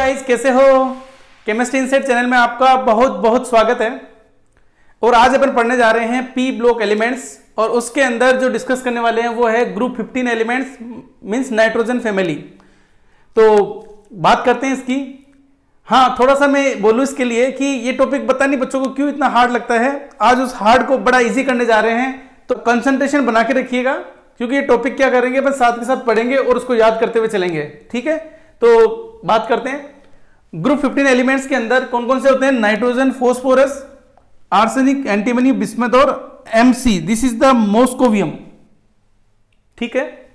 Guys कैसे हो? Chemistry INSAT channel में आपका बहुत बहुत स्वागत है। और आज अपन पढ़ने जा रहे हैं पी ब्लॉक एलिमेंट्स और उसके अंदर जो डिस्कस करने वाले हैं वो है group 15 elements means nitrogen family तो बात करते हैं इसकी। हाँ थोड़ा सा मैं बोलूँ इसके लिए कि ये टॉपिक पता नहीं बच्चों को क्यों इतना हार्ड लगता है। आज उस हार्ड को बड़ा इजी करने जा रहे हैं। तो कंसंट्रेशन बना के रखिएगा, क्योंकि ये टॉपिक क्या करेंगे बस साथ के साथ पढ़ेंगे और उसको याद करते हुए चलेंगे। ठीक है? तो बात करते हैं। ग्रुप 15 एलिमेंट्स के अंदर कौन कौन से होते हैं? Nitrogen, phosphorus, arsenic, antimony bismuth और MC this is the moscovium ठीक है?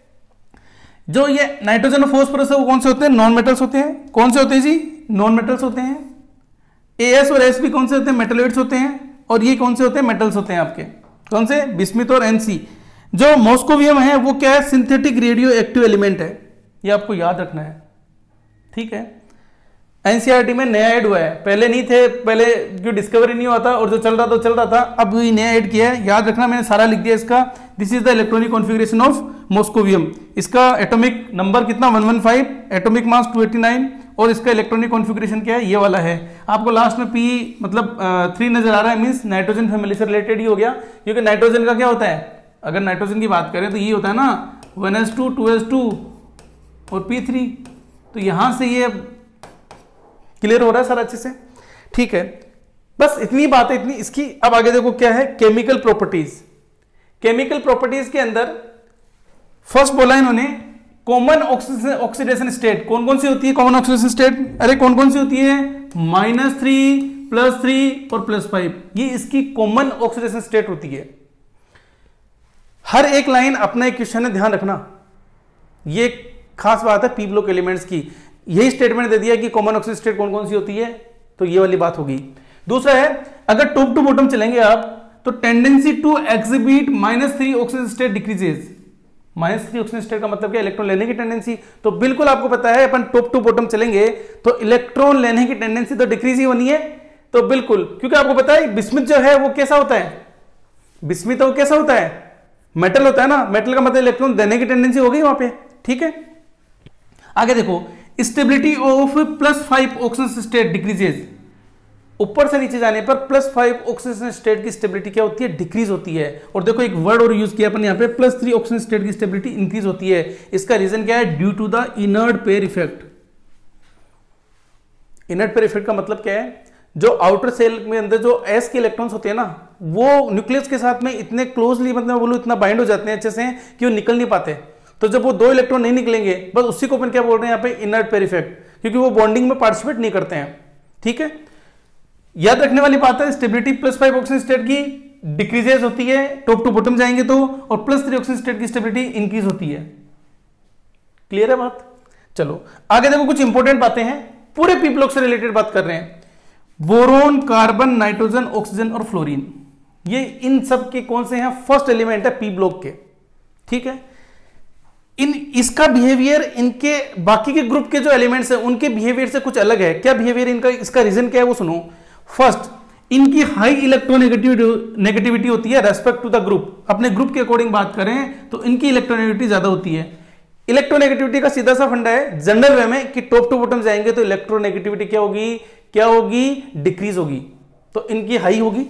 जो ये नाइट्रोजन और फोस्फोरस है, वो कौन से होते हैं? नॉन मेटल्स होते हैं। कौन से होते हैं जी? नॉन मेटल्स होते हैं। ए एस और एस भी कौन से होते हैं? मेटलोइड्स होते हैं। और ये कौन से होते हैं? मेटल्स होते हैं आपके। कौन से? बिस्मित और एनसी जो मोस्कोवियम है, वो क्या है? सिंथेटिक रेडियो एक्टिव एलिमेंट है। ये आपको याद रखना है। ठीक है? एनसीआरटी में नया ऐड हुआ है। पहले नहीं थे, पहले जो डिस्कवरी नहीं हुआ था और जो चल रहा था चल रहा था। अब ये नया ऐड किया है। याद रखना, मैंने सारा लिख दिया इसका। This is the electronic configuration of moscovium इसका एटॉमिक नंबर कितना? 115 एटॉमिक मास 289 और इसका इलेक्ट्रॉनिक कॉन्फ़िगरेशन क्या है? ये वाला है। आपको लास्ट में पी मतलब थ्री नज़र आ रहा है मीन्स नाइट्रोजन फैमिली से रिलेटेड ही हो गया। क्योंकि नाइट्रोजन का क्या होता है? अगर नाइट्रोजन की बात करें तो ये होता है ना one s two two s two और पी थ्री तो यहाँ से ये क्लियर हो रहा है सर अच्छे से? ठीक है। बस इतनी बात है इतनी इसकी, अब आगे देखो क्या है केमिकल प्रॉपर्टीज़ केमिकल प्रॉपर्टीज़ के अंदर फ़र्स्ट बोला इन्होंने कॉमन ऑक्सीडेशन स्टेट कौन कौन सी होती है कॉमन ऑक्सीडेशन स्टेट अरे कौन कौन सी होती है? माइनस थ्री प्लस थ्री और प्लस फाइव ये इसकी कॉमन ऑक्सीडेशन स्टेट होती है। हर एक लाइन अपना एक क्वेश्चन है ध्यान रखना। ये खास बात है पी ब्लॉक एलिमेंट्स की। यही स्टेटमेंट दे दिया कि कॉमन ऑक्सीजन स्टेट कौन कौन सी होती है तो ये वाली बात होगी। दूसरा है, अगर टॉप टू बॉटम चलेंगे आप तो tendency to exhibit minus three oxygen state decreases minus three oxygen state का मतलब क्या? इलेक्ट्रॉन लेने की टेंडेंसी तो बिल्कुल आपको पता है, अपन टॉप टू बॉटम चलेंगे तो इलेक्ट्रॉन लेने की टेंडेंसी तो डिक्रीज ही होनी है। तो बिल्कुल, क्योंकि आपको पता है बिस्मित जो है, वो कैसा होता है? बिस्मित वो कैसा होता है? मेटल होता है ना? मेटल का मतलब इलेक्ट्रॉन देने की टेंडेंसी हो गई वहाँ पे। ठीक है? आगे देखो stability of plus five oxygen state decreases ऊपर से नीचे जाने पर प्लस फाइव ऑक्सीजन स्टेट की स्टेबिलिटी क्या होती है? डिक्रीज होती है। और देखो, एक वर्ड और यूज़ किया अपन यहाँ पे प्लस थ्री ऑक्सीजन स्टेट की स्टेबिलिटी इंक्रीज होती है। इसका रीजन क्या है? Due to the inert pair effect inert pair effect का मतलब क्या है? जो आउटर सेल में अंदर जो एस के इलेक्ट्रॉन्स होते हैं ना, वो न्यूक्लियस के साथ में इतने क्लोजली मतलब बोलो इतना बाइंड हो जाते हैं अच्छे से कि वो निकल नहीं पाते। तो जब वो दो इलेक्ट्रॉन नहीं निकलेंगे, बस उसी को अपन क्या बोल रहे हैं यहाँ पे? इनर्ट पेयर इफ़ेक्ट क्योंकि वो बॉन्डिंग में पार्टिसिपेट नहीं करते हैं। ठीक है? याद रखने वाली बात है stability plus five oxygen state की डिक्रीजेस होती है टॉप टू बॉटम जाएँगे तो और प्लस थ्री ऑक्सीजन स्टेट की स्टेबिलिटी इंक्रीज होती है। क्लियर है बात? चलो, आगे देखो कुछ इंपॉर्टेंट बातें हैं। पूरे पी ब्लॉक से रिलेटेड बात कर रहे हैं। बोरोन कार्बन नाइट्रोजन ऑक्सीजन और फ्लोरीन ये इन सब के कौन से हैं? फ़र्स्ट एलिमेंट है पी ब्लॉक के। ठीक है? इन, इसका बिहेवियर इनके बाकी के ग्रुप के जो एलिमेंट्स हैं, उनके बिहेवियर से कुछ अलग है। क्या बिहेवियर इनका, इसका रीजन क्या है वो सुनो। फ़र्स्ट इनकी हाई इलेक्ट्रोनेगेटिविटी नेगेटिविटी होती है रेस्पेक्ट टू द ग्रुप अपने ग्रुप के अकॉर्डिंग बात करें तो इनकी इलेक्ट्रोनेगेटिविटी ज़्यादा होती है। इलेक्ट्रोनेगेटिविटी का सीधा सा फंडा है जनरल वे में कि टॉप टू बॉटम जाएँगे तो इलेक्ट्रोनेगेटिविटी क्या होगी क्या होगी? डिक्रीज होगी। तो इनकी हाई होगी।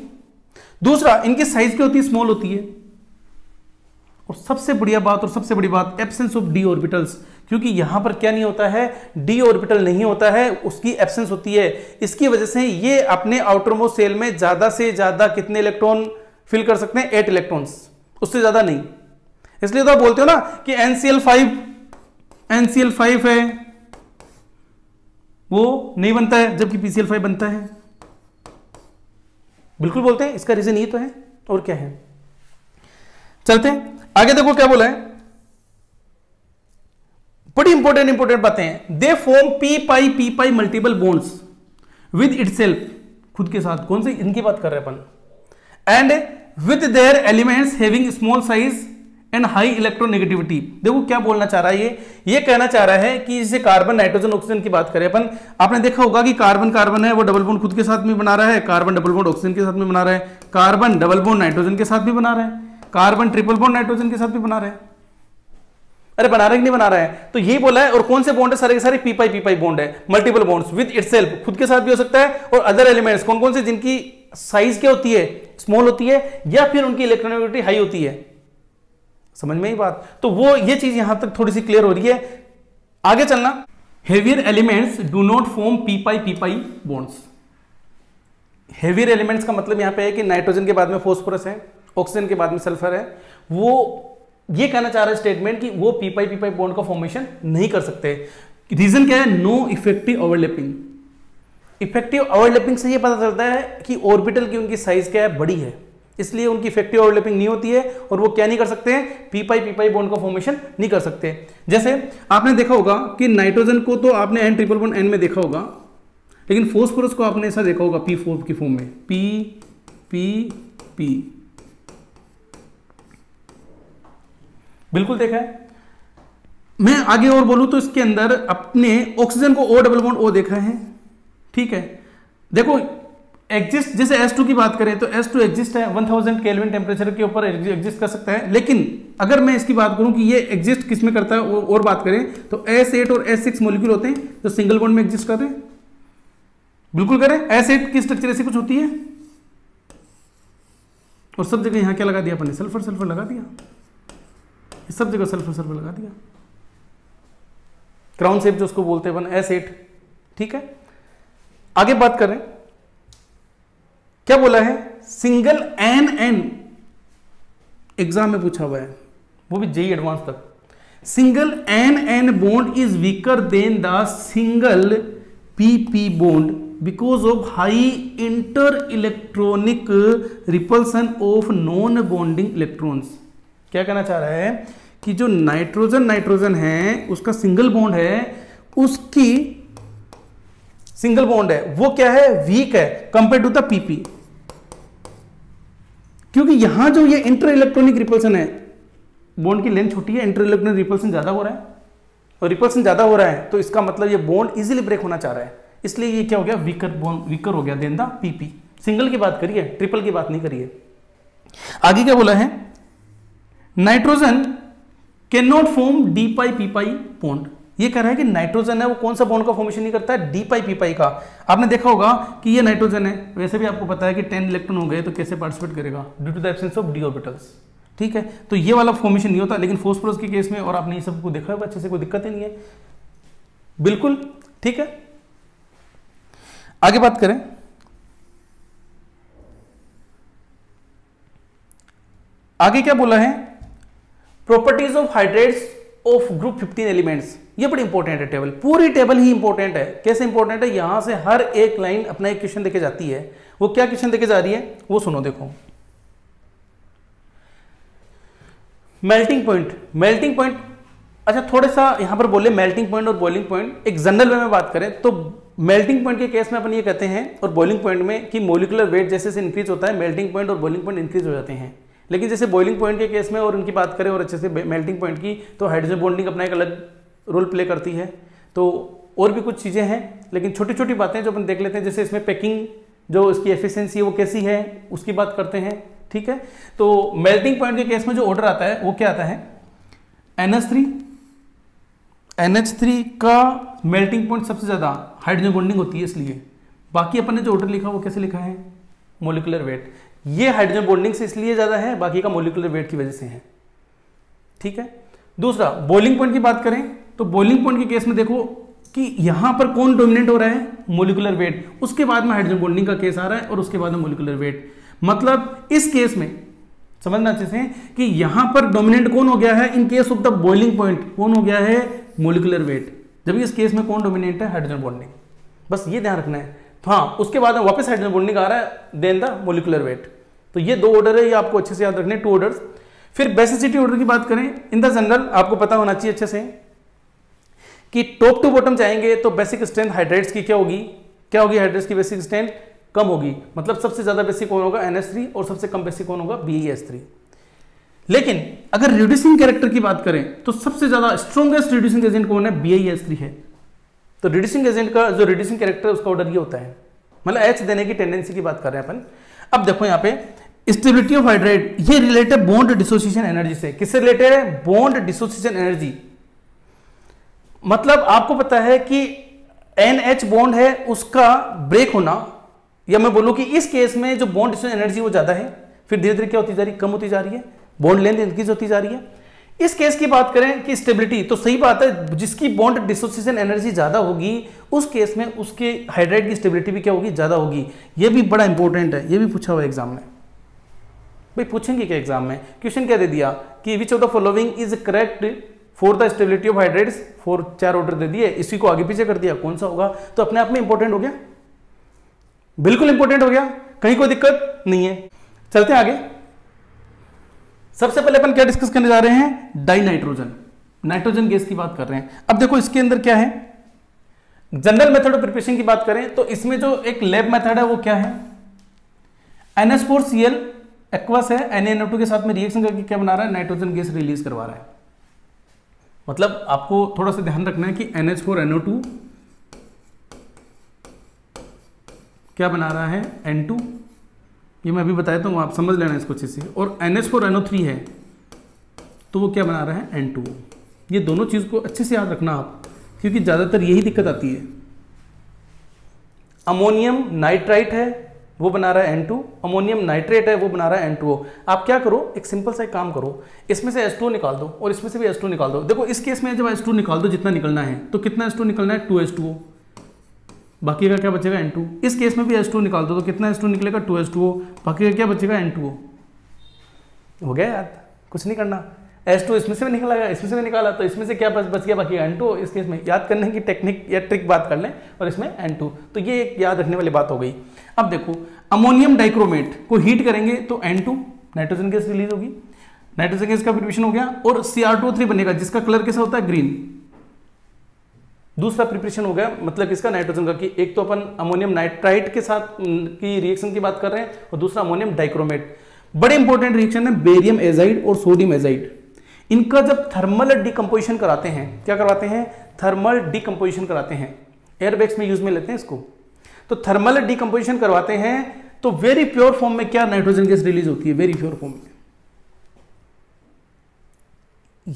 दूसरा, इनकी साइज़ क्या होती है? स्मॉल होती है। और सबसे बढ़िया बात और सबसे बड़ी बात एब्सेंस ऑफ़ डी ऑर्बिटल्स क्योंकि यहाँ पर क्या नहीं होता है? डी ऑर्बिटल नहीं होता है, उसकी एब्सेंस होती है। इसकी वजह से ये अपने आउटरमोस्ट सेल में ज़्यादा से ज़्यादा कितने इलेक्ट्रॉन फिल कर सकते हैं? एट इलेक्ट्रॉन्स उससे ज़्यादा नहीं। इसलिए तो आप बोलते हो ना कि एनसीएल फाइव एनसीएल फाइव है। वो नहीं बनता है, जबकि पीसीएल फाइव बनता है। बिल्कुल बोलते हैं, इसका रीजन ये तो है, और क्या है? चलते हैं। आगे देखो क्या बोला है? बड़ी इंपॉर्टेंट इंपॉर्टेंट बातें हैं। They form p pi p pi multiple bonds with it खुद के साथ, कौन से? इनकी बात कर रहे हैं अपन। And with their elements having small size and high electronegativity देखो क्या बोलना चाह रहा है ये? ये कहना चाह रहा है कि जैसे कार्बन नाइट्रोजन ऑक्सीजन की बात करें अपन, आपने देखा होगा कि कार्बन कार्बन है, वो डबल बोन खुद के साथ में बना रहा है कार्बन डबल बोन ऑक्सीजन के साथ में बना रहा है कार्बन डबल बोन नाइट्रोजन के साथ भी बना रहा है। कार्बन ट्रिपल बॉन्ड नाइट्रोजन के साथ भी बना रहे हैं। अरे बना रहे नहीं बना रहे हैं? तो यही बोला है और कौन से बॉन्ड है? सारे के सारे p pi p pi bond है। मल्टीपल बॉन्ड्स विद इटसेल्फ खुद के साथ भी हो सकता है और अदर एलिमेंट्स कौन कौन से जिनकी साइज़ क्या होती है? स्मॉल होती है या फिर उनकी इलेक्ट्रोनिविटी हाई होती है। समझ में ही बात? तो वो ये चीज़ यहाँ तक थोड़ी सी क्लियर हो रही है। आगे चलना। Heavier elements do not form p pi p pi bonds heavier elements का मतलब यहाँ पे है कि नाइट्रोजन के बाद में फोस्फोरस है। ऑक्सीजन के बाद में सल्फ़र है। वो ये कहना चाह रहा है स्टेटमेंट कि वो पीपाई पीपाई बॉन्ड का फॉर्मेशन नहीं कर सकते। रीजन क्या है? No effective overlapping effective overlapping से ये पता चलता है कि ऑर्बिटल की उनकी साइज़ क्या है? बड़ी है। इसलिए उनकी इफ़ेक्टिव ओवरलैपिंग नहीं होती है और वो क्या नहीं कर सकते? हैं पीपाई पीपाई बॉन्ड का फॉर्मेशन नहीं कर सकते। जैसे आपने देखा होगा कि नाइट्रोजन को तो आपने एन ट्रिपल बॉन्ड एन में देखा होगा, लेकिन फोस्फोरस को आपने ऐसा देखा होगा पी फोर की फॉर्म में। पी पी पी बिल्कुल देखा है। मैं आगे और बोलूँ तो इसके अंदर अपने ऑक्सीजन को ओ डबल बॉन्ड ओ देखा है। ठीक है। देखो एग्जिस्ट जैसे S2 की बात करें तो S2 एग्जिस्ट है 1000 केल्विन टेम्परेचर के ऊपर एग्जिस्ट कर सकता है। लेकिन अगर मैं इसकी बात करूँ कि ये एग्जिस्ट किसमें करता है और बात करें तो S8 और S6 मॉलिक्यूल होते हैं जो सिंगल बॉन्ड में एग्जिस्ट करते हैं। बिल्कुल करें S8 की स्ट्रक्चर ऐसी कुछ होती है। और सब जगह यहाँ क्या लगा दिया? अपने सल्फ़र सल्फ़र लगा दिया। सब जगह सल्फ़र सल्फ़र लगा दिया। क्राउन शेप जो उसको बोलते हैं अपन एस ठीक है? आगे बात करें क्या बोला है? सिंगल एन एन एग्ज़ाम में पूछा हुआ है। वो भी जेई एडवांस तक। Single N N bond is weaker than the single P P bond because of high inter electronic repulsion of non bonding electrons क्या कहना चाह रहा है कि जो नाइट्रोजन नाइट्रोजन है, उसका सिंगल बॉन्ड है, उसकी सिंगल बॉन्ड है, वो क्या है? वीक है कंपेयर टू द पीपी क्योंकि यहाँ जो ये इंटर इलेक्ट्रॉनिक रिपल्सन है बॉन्ड की लेंथ छोटी है इंटर इलेक्ट्रॉनिक रिपल्सन ज़्यादा हो रहा है। और रिपल्सन ज़्यादा हो रहा है तो इसका मतलब ये बॉन्ड इजीली ब्रेक होना चाह रहा है। इसलिए ये क्या हो गया? वीकर बॉन्ड वीकर हो गया देन द पीपी सिंगल की बात करिए ट्रिपल की बात नहीं करिए। आगे क्या बोला है? Nitrogen can not form d pi p pi bond ये कह रहा है कि नाइट्रोजन है, वो कौन सा बॉन्ड का फॉर्मेशन नहीं करता है? डी पाई पी पाई का। आपने देखा होगा कि ये नाइट्रोजन है। वैसे भी आपको पता है कि टेन इलेक्ट्रॉन हो गए तो कैसे पार्टिसिपेट करेगा? Due to the absence of d orbitals ठीक है? तो ये वाला फॉर्मेशन नहीं होता, लेकिन फोस्फोरस के केस में, और आपने ये सबको देखा होगा अच्छे से कोई दिक्कत ही नहीं है। बिल्कुल, ठीक है? आगे बात करें। आगे क्या बोला है? Properties of hydrates of group 15 elements ये बड़ी इंपॉर्टेंट है टेबल पूरी टेबल ही इंपॉर्टेंट है. कैसे इंपॉर्टेंट है? यहाँ से हर एक लाइन अपना एक क्वेश्चन देके जाती है. वो क्या क्वेश्चन देके जा रही है? वो सुनो देखो. मेल्टिंग पॉइंट मेल्टिंग पॉइंट अच्छा थोड़ा सा यहाँ पर बोले मेल्टिंग पॉइंट और बॉइलिंग पॉइंट एक जनरल वे में बात करें तो मेल्टिंग पॉइंट के केस में अपन ये कहते हैं और बॉइलिंग पॉइंट में कि मोलिकुलर वेट जैसे इंक्रीज होता है मेल्टिंग पॉइंट और बॉइलिंग पॉइंट इंक्रीज हो जाते हैं. लेकिन जैसे बॉइलिंग पॉइंट के केस में और उनकी बात करें और अच्छे से मेल्टिंग पॉइंट की तो हाइड्रोजन बॉन्डिंग अपना एक अलग रोल प्ले करती है। तो और भी कुछ चीज़ें हैं, लेकिन छोटी छोटी बातें जो अपन देख लेते हैं, जैसे इसमें पैकिंग जो इसकी एफिशिएंसी है, वो कैसी है, उसकी बात करते हैं, ठीक है? तो मेल्टिंग पॉइंट के केस में जो ऑर्डर आता है, वो क्या आता है? N H three N H three का मेल्टिंग पॉइंट सबसे ज़्यादा हाइड्रोजन बॉन्डिंग होती है इसलिए। बाकी अपन ने जो ऑर्डर लिखा, वो कैसे लिखा है? मोलिकुलर वेट ये हाइड्रोजन बॉन्डिंग से इसलिए ज़्यादा है, बाकी का मोलिकुलर वेट की वजह से है। ठीक है? दूसरा बॉइलिंग पॉइंट की बात करें तो बॉइलिंग पॉइंट के केस में देखो कि यहाँ पर कौन डोमिनेट हो रहा है? मोलिकुलर वेट उसके बाद में हाइड्रोजन बॉन्डिंग का केस आ रहा है और उसके बाद में मोलिकुलर वेट मतलब इस केस में, समझना अच्छे से, कि यहाँ पर डोमिनेंट कौन हो गया है? In case of the boiling point कौन हो गया है? मोलिकुलर वेट जब इस केस में कौन डोमिनेट है? हाइड्रोजन बॉन्डिंग बस ये ध्यान रखना है। हाँ उसके बाद वापस हाइड्रोजन बॉन्डिंग आ रहा है देन द मोलिकुलर वेट तो ये दो ऑर्डर है, ये आपको अच्छे से याद रखने टू ऑर्डर फिर बेसिसिटी ऑर्डर की बात करें इन द जनरल आपको पता होना चाहिए अच्छे से कि टॉप टू बॉटम जाएँगे तो बेसिक स्ट्रेंथ हाइड्रेट्स की क्या होगी? क्या होगी हाइड्रेट्स की बेसिक स्ट्रेंथ कम होगी। मतलब सबसे ज़्यादा बेसिक कौन होगा? NH3 और सबसे कम बेसिक कौन होगा? BeS3 लेकिन अगर रिड्यूसिंग कैरेक्टर की बात करें तो सबसे ज़्यादा स्ट्रॉन्गेस्ट रिड्यूसिंग एजेंट कौन है? BeS3 है। तो रिड्यूसिंग एजेंट का, जो रिड्यूसिंग कैरेक्टर उसका ऑर्डर ये होता है। मतलब एच देने की टेंडेंसी की बात कर रहे हैं अपन। अब देखो यहाँ पे स्टेबिलिटी ऑफ़ हाइड्रेट ये रिलेटेड बॉन्ड डिसोसिएशन एनर्जी से किससे रिलेटेड है? बॉन्ड डिसोसिएशन एनर्जी मतलब आपको पता है कि एन एच बॉन्ड है, उसका ब्रेक होना, या मैं बोलूँ कि इस केस में जो बॉन्ड एनर्जी वो ज़्यादा है, फिर धीरे धीरे क्या होती जा रही है? कम होती जा रही है। बॉन्ड लेंथ इंक्रीज होती जा रही है। इस केस की बात करें कि स्टेबिलिटी तो सही बात है, जिसकी बॉन्ड डिसोसिएशन एनर्जी ज़्यादा होगी, उस केस में उसके हाइड्राइड की स्टेबिलिटी भी क्या होगी? ज़्यादा होगी। यह भी बड़ा इंपॉर्टेंट है यह भी पूछा हुआ एग्ज़ाम में भाई पूछेंगे क्या एग्ज़ाम में? क्वेश्चन क्या दे दिया? कि which of the following is correct for the stability of hydrates four चार ऑर्डर दे दिए, इसी को आगे पीछे कर दिया, कौन सा होगा? तो अपने आप में इंपॉर्टेंट हो गया? बिल्कुल इंपॉर्टेंट हो गया। कहीं कोई दिक्कत नहीं है। चलते आगे। सबसे पहले अपन क्या डिस्कस करने जा रहे हैं? डाई नाइट्रोजन नाइट्रोजन गैस की बात कर रहे हैं। अब देखो इसके अंदर क्या है। जनरल मेथड ऑफ़ प्रिपरेशन की बात करें तो इसमें जो एक लैब मेथड है, वो क्या है? एनएस4सीएल एक्वस है एनएनओ2 के साथ में रिएक्शन करके क्या बना रहा है? नाइट्रोजन गैस रिलीज़ करवा रहा है। मतलब आपको थोड़ा सा ध्यान रखना है कि NH4NO2 क्या बना रहा है? N2 ये मैं अभी बताया हूँ, आप समझ लेना इसको अच्छे से। और NH4NO3 है तो वो क्या बना रहा है? N2 ये दोनों चीज़ को अच्छे से याद रखना आप, क्योंकि ज़्यादातर यही दिक्कत आती है। अमोनियम नाइट्राइट है वो बना रहा है N2 अमोनियम नाइट्रेट है, वो बना रहा है N2O आप क्या करो, एक सिंपल सा एक काम करो, इसमें से H2 निकाल दो और इसमें से भी H2 निकाल दो। देखो, इस केस में जब H2 निकाल दो, जितना निकलना है तो कितना H2 निकलना है? 2H2O बाकी का क्या बचेगा N2 इस केस में भी H2 निकाल दो तो कितना H2 निकलेगा? 2H2O बाकी का क्या बचेगा? N2O हो गया यार कुछ नहीं करना। एस टू इसमें से भी निकला गया, इसमें से भी निकाला तो इसमें से क्या बस बच गया बाकी एन टू इस केस में याद करने की टेक्निक या ट्रिक बात कर लें और इसमें एन टू तो ये एक याद रखने वाली बात हो गई। अब देखो अमोनियम डाइक्रोमेट को हीट करेंगे तो N two nitrogen gas release होगी। नाइट्रोजन गैस का प्रिपरेशन हो गया और सी आर टू थ्री बनेगा, जिसका कलर कैसा होता है? ग्रीन दूसरा प्रिपरेशन हो गया मतलब किसका? नाइट्रोजन का, कि एक तो अपन अमोनियम नाइट्राइट के साथ की रिएक्शन की बात कर रहे हैं और दूसरा अमोनियम डाइक्रोमेट बड़े इंपॉर्टेंट रिएक्शन है बेरियम एजाइड और सोडियम एजाइड इनका जब थर्मल डिकम्पोजिशन कराते हैं, क्या करवाते हैं? थर्मल डिकम्पोजिशन कराते हैं। एयरबैग्स में यूज़ में लेते हैं इसको। तो थर्मल डिकम्पोजिशन करवाते हैं तो वेरी प्योर फॉर्म में क्या नाइट्रोजन गैस रिलीज़ होती है? वेरी प्योर फॉर्म में।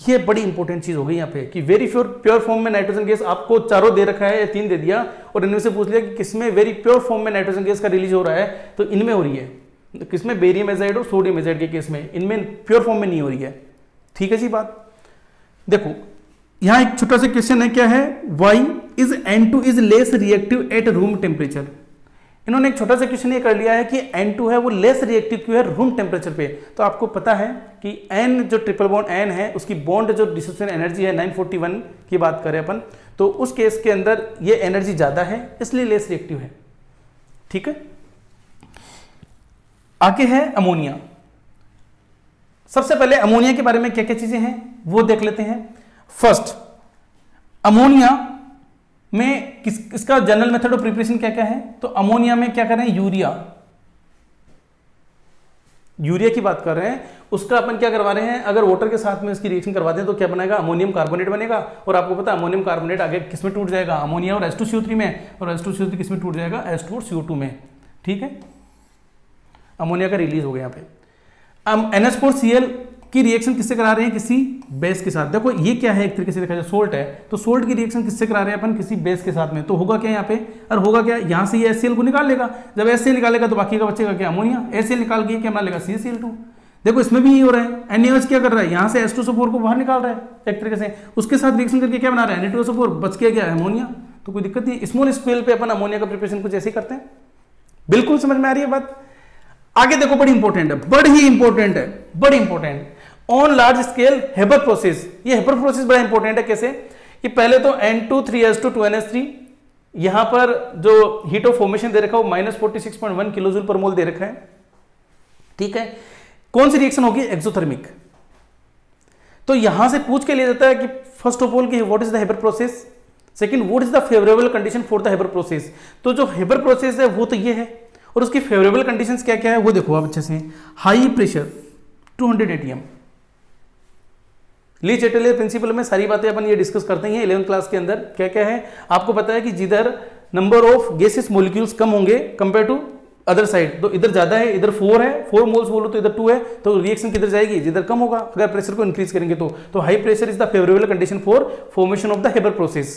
ये बड़ी इंपॉर्टेंट चीज़ हो गई यहाँ पे कि वेरी प्योर प्योर फॉर्म में नाइट्रोजन गैस आपको चारों दे रखा है या तीन दे दिया और इनमें से पूछ लिया कि किसमें वेरी प्योर फॉर्म में नाइट्रोजन गैस का रिलीज़ हो रहा है तो इनमें हो रही है। किसमें? बेरियम एजाइड और सोडियम एजाइड के केस में। इनमें प्योर फॉर्म में नहीं हो रही है। ठीक है जी बात? देखो, यहाँ एक छोटा सा क्वेश्चन है, क्या है? Why is N two is less reactive at room temperature इन्होंने एक छोटा सा क्वेश्चन ये कर लिया है कि N2 है, वो लेस रिएक्टिव क्यों है? रूम टेम्परेचर पे। तो आपको पता है कि N जो ट्रिपल बॉन्ड N है, उसकी बॉन्ड जो डिसोसिएशन एनर्जी है 941 की बात करें अपन तो उस केस के अंदर ये एनर्जी ज़्यादा है, इसलिए लेस रिएक्टिव है। ठीक है? आगे है अमोनिया सबसे पहले अमोनिया के बारे में क्या क्या चीज़ें हैं, वो देख लेते हैं। फ़र्स्ट अमोनिया में किस इसका जनरल मेथड ऑफ़ प्रिपरेशन क्या क्या है? तो अमोनिया में क्या कर रहे हैं? यूरिया। यूरिया की बात कर रहे हैं, उसका अपन क्या करवा रहे हैं? अगर वाटर के साथ में इसकी रिएक्शन करवा दें तो क्या बनेगा? अमोनियम कार्बोनेट बनेगा। और आपको पता है, अमोनियम कार्बोनेट आगे किसमें टूट जाएगा? अमोनिया और एस टू में। और एस टू सी थ्री किसमें टूट जाएगा? एस टू और टू में। ठीक है? अमोनिया का रिलीज़ हो गया यहाँ पे। एन की रिएक्शन किससे करा रहे हैं? किसी बेस के साथ। देखो, ये क्या है? एक तरीके से देखा जाए सोल्ट है। तो सोल्ट की रिएक्शन किससे करा रहे हैं अपन? किसी बेस के साथ में। तो होगा क्या यहाँ पे? और होगा क्या? यहाँ से ये एस को निकाल लेगा। जब एस निकालेगा तो बाकी का बचेगा क्या? अमोनिया। एस निकाल के क्या बना लेगा? सी देखो, इसमें भी यही हो रहा है। एन क्या कर रहा है? यहाँ से एस को बाहर निकाल रहा है, एक तरीके से। उसके साथ रिएक्शन करके क्या बना रहा है? एन टू बच के गया अमोनिया। तो कोई दिक्कत नहीं। स्मॉल स्केल पे अपन अमोनिया का प्रिपरेशन कुछ ऐसे करते हैं। बिल्कुल समझ में आ रही है बात? आगे देखो, बड़ी इंपॉर्टेंट है, बड़ी ही इंपॉर्टेंट है, बड़ी important on large scale Haber process ये हेबर प्रोसेस बड़ा इंपॉर्टेंट है, कैसे? कि पहले तो N two three S two two N S three यहाँ पर जो हीट ऑफ़ फॉर्मेशन दे रखा है, वो minus forty six point one kilojoule per mole दे रखा है। ठीक है? कौन सी रिएक्शन होगी? एक्सोथर्मिक तो यहाँ से पूछ के लिया जाता है कि फ़र्स्ट ऑफ़ ऑल कि what is the Haber process second what is the favourable condition for the Haber process तो जो हेबर प्रोसेस है, वो तो ये है। और उसकी फेवरेबल कंडीशंस क्या क्या है, वो देखो आप अच्छे से। High pressure 200 ATM Le Chatelier principle में सारी बातें अपन ये डिस्कस करते हैं इलेवन क्लास के अंदर क्या क्या है। आपको पता है कि जिधर नंबर ऑफ़ गैसेस मोलिक्यूल्स कम होंगे कंपेयर टू अदर साइड तो इधर ज़्यादा है, इधर फोर है फोर मोल्स बोलो तो इधर टू है तो रिएक्शन किधर जाएगी? जिधर कम होगा, अगर प्रेशर को इंक्रीज करेंगे तो। तो high pressure is the favourable condition for formation of the Haber process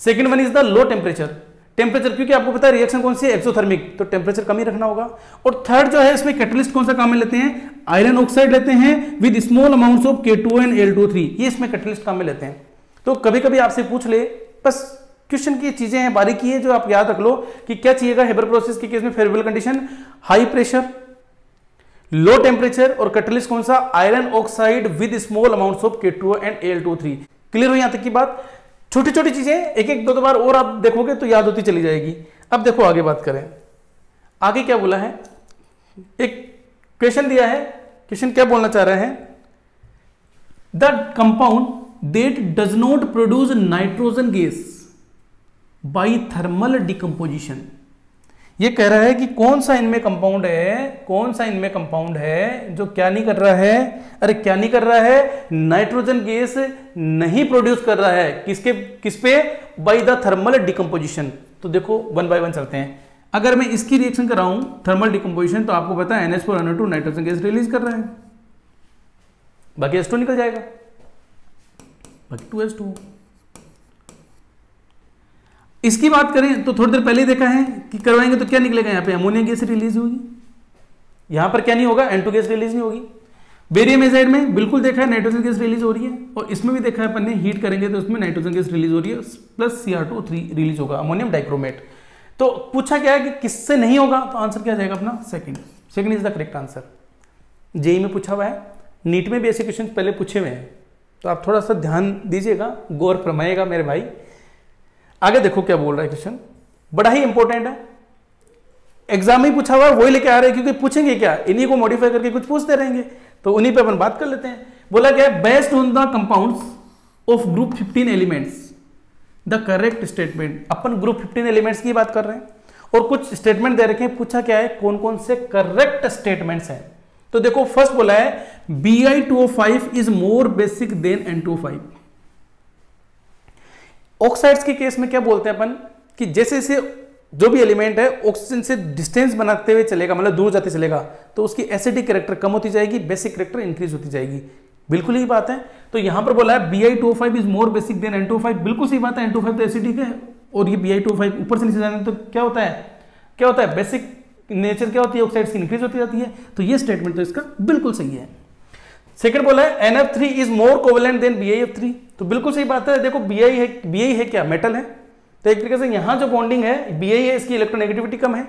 second one is the low temperature temperature क्योंकि आपको पता है रिएक्शन कौन सी है? एक्सोथर्मिक तो टेम्परेचर कम ही रखना होगा। और थर्ड जो है, इसमें कैटलिस्ट कौन सा काम में लेते हैं? आयरन ऑक्साइड लेते हैं with small amounts of K two and L two three ये इसमें कैटलिस्ट काम में लेते हैं। तो कभी कभी आपसे पूछ ले, बस क्वेश्चन की चीज़ें हैं, बारीकी है जो आप याद रख लो कि क्या चाहिएगा हेबर प्रोसेस के केस में favourable condition high pressure low temperature और कैटलिस्ट कौन सा? Iron oxide with small amounts of K two and L two three clear हो यहाँ तक की बात? छोटी छोटी चीज़ें एक एक दो दो बार और आप देखोगे तो याद होती चली जाएगी। अब देखो आगे बात करें। आगे क्या बोला है? एक क्वेश्चन दिया है। क्वेश्चन क्या बोलना चाह रहे हैं? The compound that does not produce nitrogen gas by thermal decomposition ये कह रहा है कि कौन सा इनमें कंपाउंड है, कौन सा इनमें कंपाउंड है जो क्या नहीं कर रहा है? अरे क्या नहीं कर रहा है? नाइट्रोजन गैस नहीं प्रोड्यूस कर रहा है। किसके, किस पे? बाई द थर्मल डिकम्पोजिशन तो देखो वन बाय वन चलते हैं। अगर मैं इसकी रिएक्शन कराऊं थर्मल डिकम्पोजिशन तो आपको पता है NS four two nitrogen gas release कर रहा है। बाकी एस टू निकल जाएगा। बाकी टू एस टू इसकी बात करें तो थोड़ी देर पहले ही देखा है कि करवाएँगे तो क्या निकलेगा यहाँ पे? अमोनिया गैस रिलीज़ होगी। यहाँ पर क्या नहीं होगा? एंटो गैस रिलीज़ नहीं होगी। बेरियम एजाइड में बिल्कुल देखा है नाइट्रोजन गैस रिलीज़ हो रही है और इसमें भी देखा है अपन ने हीट करेंगे तो उसमें नाइट्रोजन गैस रिलीज़ हो रही है, प्लस सी रिलीज़ होगा, अमोनियम डाइक्रोमेट। तो पूछा क्या है कि किससे नहीं होगा? तो आंसर क्या जाएगा अपना? Second second is the correct answer JEE में पूछा हुआ है, नीट में भी ऐसे क्वेश्चन पहले पूछे हुए हैं। तो आप थोड़ा सा ध्यान दीजिएगा, गौर फरमाएगा मेरे भाई। आगे देखो क्या बोल रहा है क्वेश्चन। बड़ा ही इंपॉर्टेंट है। एग्ज़ाम में पूछा हुआ वही लेके आ रहे हैं, क्योंकि पूछेंगे क्या? इन्हीं को मॉडिफाई करके कुछ पूछते रहेंगे। तो उन्हीं पे अपन बात कर लेते हैं। बोला क्या based on the compounds of group 15 elements the correct statement upon group 15 elements की बात कर रहे हैं, और कुछ स्टेटमेंट दे रखे हैं। पूछा क्या है कौन कौन से करेक्ट स्टेटमेंट्स हैं। तो देखो फ़र्स्ट बोला है B I two five is more basic than N two five oxides के केस में क्या बोलते हैं अपन? कि जैसे जैसे जो भी एलिमेंट है ऑक्सीजन से डिस्टेंस बनाते हुए चलेगा मतलब दूर जाते चलेगा तो उसकी एसिडिक करेक्टर कम होती जाएगी बेसिक करेक्टर इंक्रीज होती जाएगी। बिल्कुल ही बात है। तो यहाँ पर बोला है B I two five is more basic than N two five बिल्कुल सही बात है एन टू फाइव तो एसिडिक है, और ये बी आई टू फाइव ऊपर से नीचे जाने तो क्या होता है? क्या होता है? बेसिक नेचर क्या होती है? ऑक्साइड्स की इंक्रीज होती जाती है। तो ये स्टेटमेंट तो इसका बिल्कुल सही है। सेकंड बोला है N F three is more covalent than B I F three तो बिल्कुल सही बात है, देखो बी है बी है क्या? मेटल है। तो एक तरीके से यहाँ जो बॉन्डिंग है बी है, इसकी इलेक्ट्रोनेगेटिविटी कम है।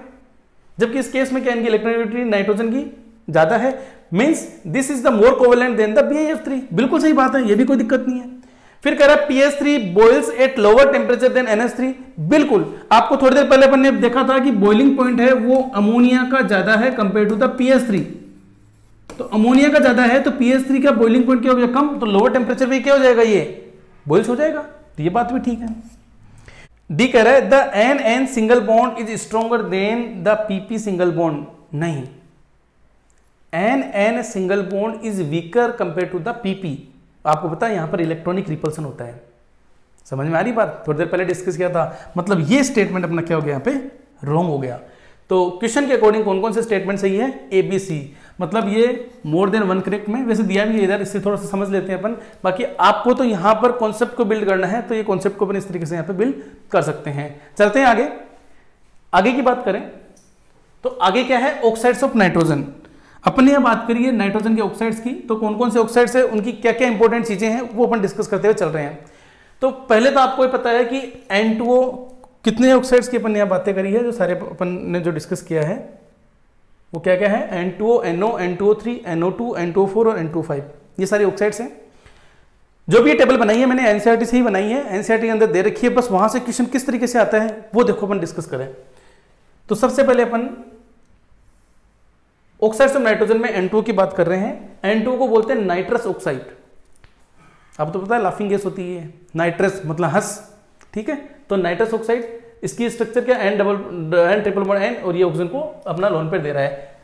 जबकि इस केस में क्या, इनकी इलेक्ट्रोनेगेटिविटी नाइट्रोजन की ज़्यादा है। Means this is the more covalent than the B बिल्कुल सही बात है यह भी कोई दिक्कत नहीं है। फिर कह रहा है P S three boils at lower temperature than N S three बिल्कुल, आपको थोड़ी देर पहले अपन ने देखा था कि बॉइलिंग पॉइंट है, वो अमोनिया का ज़्यादा है compare to the P S three तो अमोनिया का ज़्यादा है तो पीएच थ्री का बॉइलिंग पॉइंट क्या हो गया? कम तो लोअर टेम्परेचर पे क्या हो जाएगा ये? बॉइल्स हो जाएगा। तो ये बात भी ठीक है। डी कह रहा है the N N single bond is stronger than the PP single bond नहीं। N N single bond is weaker compare to the PP आपको पता है, यहाँ पर इलेक्ट्रॉनिक रिपल्सन होता है। समझ में आ रही बात? थोड़ी देर पहले डिस्कस किया था। मतलब ये स्टेटमेंट अपना क्या हो गया यहाँ पे? रॉन्ग हो गया। तो क्वेश्चन के अकॉर्डिंग कौन कौन से स्टेटमेंट सही है? एबीसी मतलब ये मोर देन वन करेक्ट में, वैसे दिया भी इधर, इससे थोड़ा सा समझ लेते हैं अपन। बाकी आपको तो यहाँ पर कॉन्सेप्ट को बिल्ड करना है तो ये कॉन्सेप्ट को अपन इस तरीके से यहाँ पे बिल्ड कर सकते हैं। चलते हैं आगे। आगे की बात करें तो आगे क्या है? ऑक्साइड्स ऑफ़ नाइट्रोजन अपने यहाँ बात करिए नाइट्रोजन के ऑक्साइड्स की तो कौन कौन से ऑक्साइड्स है, उनकी क्या क्या इंपॉर्टेंट चीज़ें हैं, वो अपन डिस्कस करते हुए चल रहे हैं। तो पहले तो आपको पता है कि एन कितने ऑक्साइड्स की अपन यहाँ बातें करी है, जो सारे अपन ने जो डिस्कस किया है। वो क्या क्या है? N two O N O N two O three N O two N two O four और एन टू फाइव ये सारे ऑक्साइड्स हैं। जो भी ये टेबल बनाई है, मैंने एनसीआरटी से ही बनाई है। एनसीआरटी के अंदर दे रखी है, बस वहाँ से क्वेश्चन किस तरीके से आता है, वो देखो अपन डिस्कस करें। तो सबसे पहले अपन ऑक्साइड्स ऑफ़ नाइट्रोजन में एन की बात कर रहे हैं। एन को बोलते हैं नाइट्रस ऑक्साइड अब तो पता है लाफिंग गैस होती है नाइट्रस मतलब हंस, ठीक है? तो नाइट्रस ऑक्साइड इसकी स्ट्रक्चर क्या? N double N triple one N और ये ऑक्सीजन को अपना लोन पे दे रहा है।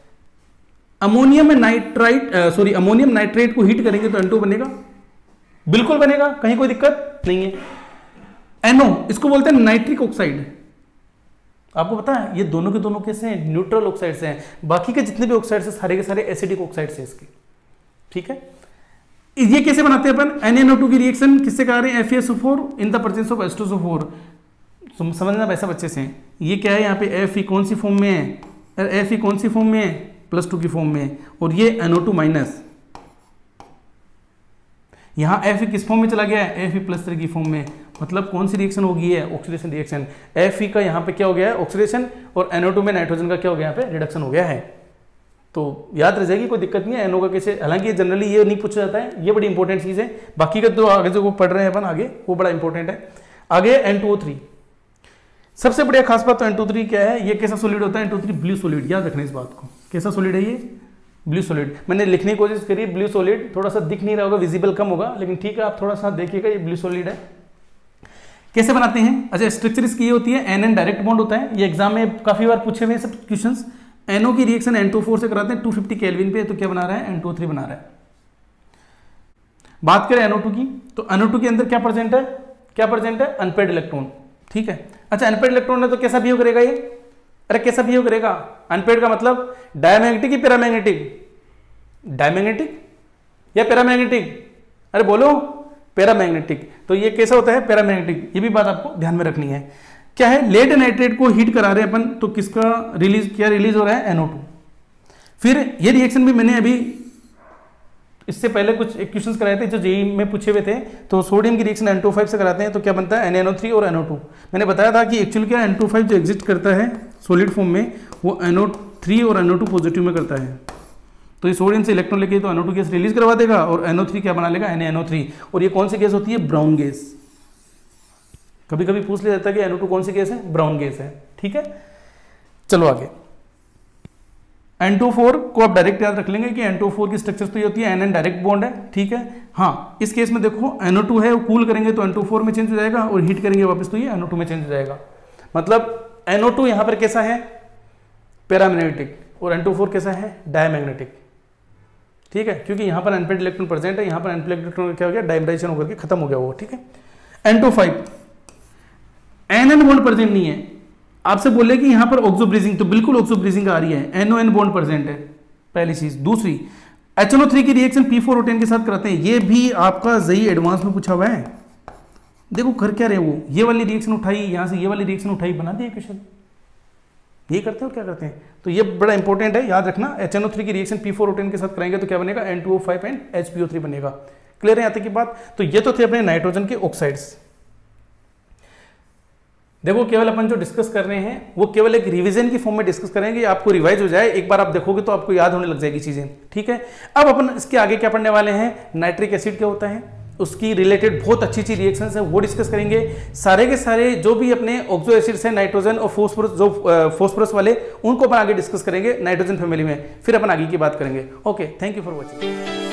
Ammonium nitrite sorry ammonium nitrate को हीट करेंगे तो एन बनेगा। बिल्कुल बनेगा, कहीं कोई दिक्कत नहीं है। एनओ इसको बोलते हैं नाइट्रिक ऑक्साइड आपको पता है, ये दोनों के दोनों कैसे हैं? न्यूट्रल ऑक्साइड्स हैं। बाकी के जितने भी ऑक्साइड्स हैं, सारे के सारे एसिडिक ऑक्साइड्स हैं इसके। ठीक है? ये कैसे बनाते हैं अपन? NaNO2 की रिएक्शन किससे करा रहे हैं? FeSO4 in the presence of H2SO4 समझना वैसा बच्चे से? ये क्या है यहाँ पे एफ़ ई कौन सी फॉर्म में है? एफ़ ई कौन सी फॉर्म में है? प्लस टू की फॉर्म में है। और ये एनओ टू माइनस यहाँ एफ़ ई किस फॉर्म में चला गया है? एफ़ ई प्लस थ्री की फॉर्म में। मतलब कौन सी रिएक्शन हो गई है ऑक्सीडेशन रिएक्शन एफ़ ई का यहाँ पे क्या हो गया है? ऑक्सीडेशन और एनओ टू में नाइट्रोजन का क्या हो गया यहाँ पे? रिडक्शन हो गया है। तो याद रह जाएगी, कोई दिक्कत नहीं है। एनओ का कैसे? हालाँकि जनरली ये नहीं पूछा जाता है। ये बड़ी इंपॉर्टेंट चीज़ है। बाकी का तो आगे जो पढ़ रहे हैं अपन, आगे, वो बड़ा इंपॉर्टेंट है। आगे एन टू ओ थ्री सबसे बढ़िया खास बात तो एन टू थ्री क्या है? ये कैसा सोलिड होता है? N two three blue solid याद रखना इस बात को। कैसा सोलिड है ये? ब्लू सोलिड मैंने लिखने की कोशिश करी ब्लू सोलिड थोड़ा सा दिख नहीं रहा होगा विजिबल कम होगा, लेकिन ठीक है, आप थोड़ा सा देखिएगा, ये ब्लू सोलिड है। कैसे बनाते हैं? अच्छा स्ट्रक्चर इसकी ये होती है एन एन डायरेक्ट बॉन्ड होता है। ये एग्ज़ाम में काफ़ी बार पूछे हुए सब क्वेश्चन एनओ की रिएक्शन एन टू फोर से कराते हैं टू फिफ्टी केल्विन पे तो क्या बना रहा है? एन टू थ्री बना रहा है। बात करें एनओ टू की तो एनओ टू के अंदर क्या प्रेजेंट है? क्या प्रेजेंट है? अनपेड इलेक्ट्रॉन ठीक है? अच्छा अनपेड इलेक्ट्रॉन है तो कैसा बिहेव करेगा ये? अरे, कैसा बिहेव करेगा? अनपेड का मतलब डायमैग्नेटिक या पैरामैग्नेटिक डायमैग्नेटिक या पैरामैग्नेटिक अरे, बोलो पैरामैग्नेटिक तो ये कैसा होता है? पैरामैग्नेटिक ये भी बात आपको ध्यान में रखनी है। क्या है? लेड नाइट्रेट को हीट करा रहे हैं अपन तो किसका रिलीज़ क्या रिलीज़ हो रहा है? एनओ फिर ये रिएक्शन भी मैंने अभी इससे पहले कुछ क्वेश्चंस कराए थे जो जेई में पूछे हुए थे तो सोडियम की रिएक्शन एन टू फाइव से कराते हैं तो क्या बनता है? एन थ्री और एनओ मैंने बताया था कि एक्चुअली क्या एन टू फाइव जो एग्जिस्ट करता है सोलिड फॉर्म में, वो एनओ और एनओ टू पॉजिटिव में करता है। तो ये सोडियम से इलेक्ट्रॉन लेके तो एनओ गैस रिलीज़ करवा देगा, और एनओ थ्री क्या बना लेगा? एन थ्री और ये कौन सी गैस होती है? ब्राउन गैस कभी कभी पूछ लिया जाता है कि एनओ कौन सी गैस है? ब्राउन गैस है। ठीक है? चलो आगे। N24 को आप डायरेक्ट याद रख लेंगे कि N24 की स्ट्रक्चर तो ये होती है एन एन डायरेक्ट बॉन्ड है, ठीक है? हाँ इस केस में देखो एनओ टू है, वो कूल करेंगे तो N24 में चेंज हो जाएगा और हीट करेंगे वापस तो ये एनओ टू में चेंज हो जाएगा। मतलब एनओ टू यहाँ पर कैसा है? पैरामैग्नेटिक और N24 कैसा है? डायमैग्नेटिक ठीक है? क्योंकि यहाँ पर अनपेड इलेक्ट्रॉन प्रेजेंट है, यहाँ पर अनपेड इलेक्ट्रॉन क्या हो गया? डाइमराइजेशन होकर के खत्म हो गया वो, ठीक है? N25 N N bond present नहीं है। आपसे बोले कि यहाँ पर ऑक्सो ब्रीजिंग तो बिल्कुल ऑक्सो ब्रीजिंग आ रही है। एनओ एन बॉन्ड प्रेजेंट है, पहली चीज़। दूसरी एचएनओ थ्री की रिएक्शन पी फोर के साथ कराते हैं। ये भी आपका जही एडवांस में पूछा हुआ है। देखो, कर क्या रहे वो ये वाली रिएक्शन उठाई, यहाँ से ये वाली रिएक्शन उठाई, बना दिए क्वेश्चन ये करते हो क्या करते हैं? तो ये बड़ा इंपॉर्टेंट है, याद रखना एच एन थ्री की रिएक्शन पी फोर के साथ कराएँगे तो क्या बनेगा? N two O five and H P O three बनेगा। क्लियर है यहाँ तक की बात? तो ये तो थे अपने नाइट्रोजन के ऑक्साइड्स देखो, केवल अपन जो डिस्कस कर रहे हैं, वो केवल एक रिवीजन की फॉर्म में डिस्कस करेंगे आपको रिवाइज हो जाए, एक बार आप देखोगे तो आपको याद होने लग जाएगी चीज़ें, ठीक है? अब अपन इसके आगे क्या पढ़ने वाले हैं? नाइट्रिक एसिड क्या होता है? उसकी रिलेटेड बहुत अच्छी अच्छी रिएक्शन है, वो डिस्कस करेंगे। सारे के सारे जो भी अपने ऑक्सो एसिड्स हैं नाइट्रोजन और फोस्फोरस जो फोस्फोरस वाले, उनको अपन आगे डिस्कस करेंगे नाइट्रोजन फैमिली में, फिर अपन आगे की बात करेंगे। Okay thank you for watching